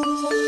Música